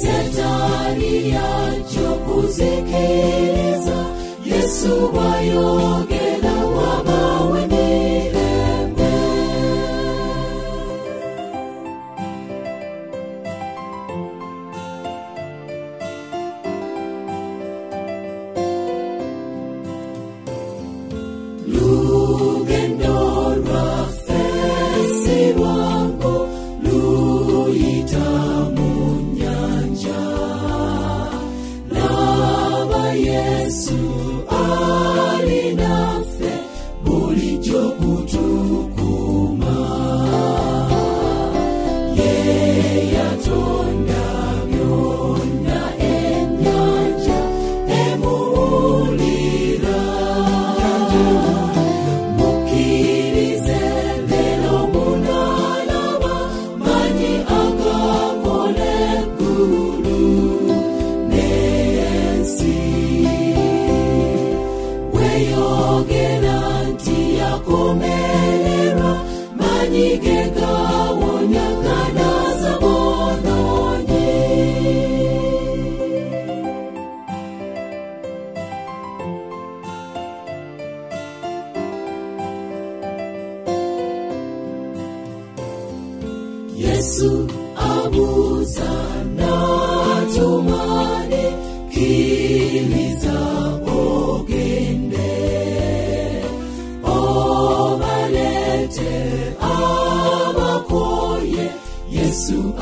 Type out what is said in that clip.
Setani ya chokuzekereza Yesu Yesu alinafe bulijogwa weyogera nti yakomererwa manyi ge gawonya ganaza bonoonyi yesu abụza natumane kiriza ogende Yesu